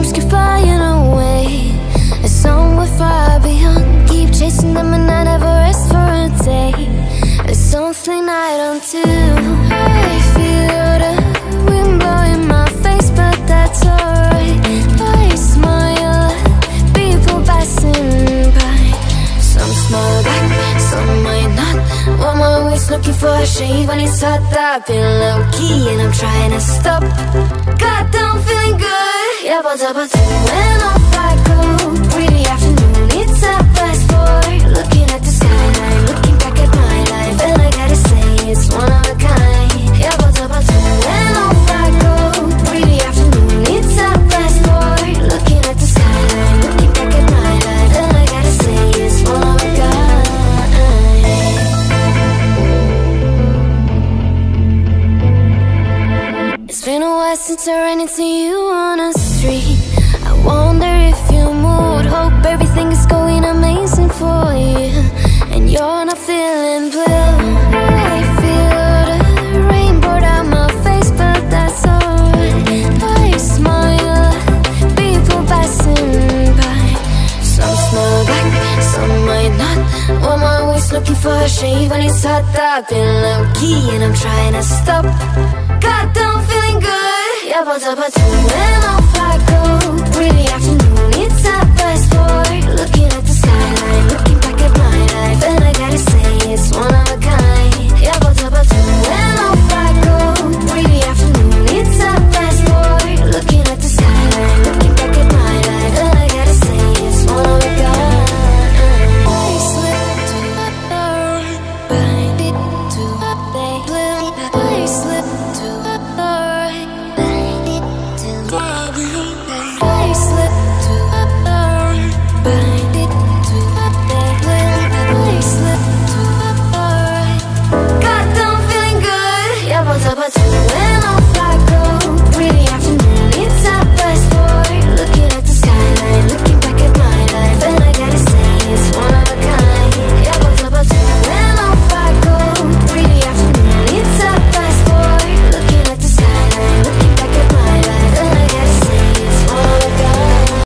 dreams keep flying away. Somewhere far beyond. Keep chasing them and I never rest for a day. There's something I don't do. I feel the wind blowing my face But that's alright. I smile people passing by. Some smile back, some might not. I'm always looking for a shade when it's hot I've been low-key and I'm trying to stop. God, I'm feeling good But up to when off I go. Pretty afternoon, it's a fast forward. Looking at the skyline, looking back at my life. And I gotta say, it's one of a kind. Yeah, but up to when off I go. Pretty afternoon, it's a fast forward. Looking at the skyline, looking back at my life. And I gotta say, it's one of a kind. It's been a while since I ran into you might not? On my waist looking for a shave And it's hot I've been low-key and I'm trying to stop. God, I'm feeling good. Yeah, but I'm too and off I go? Pretty after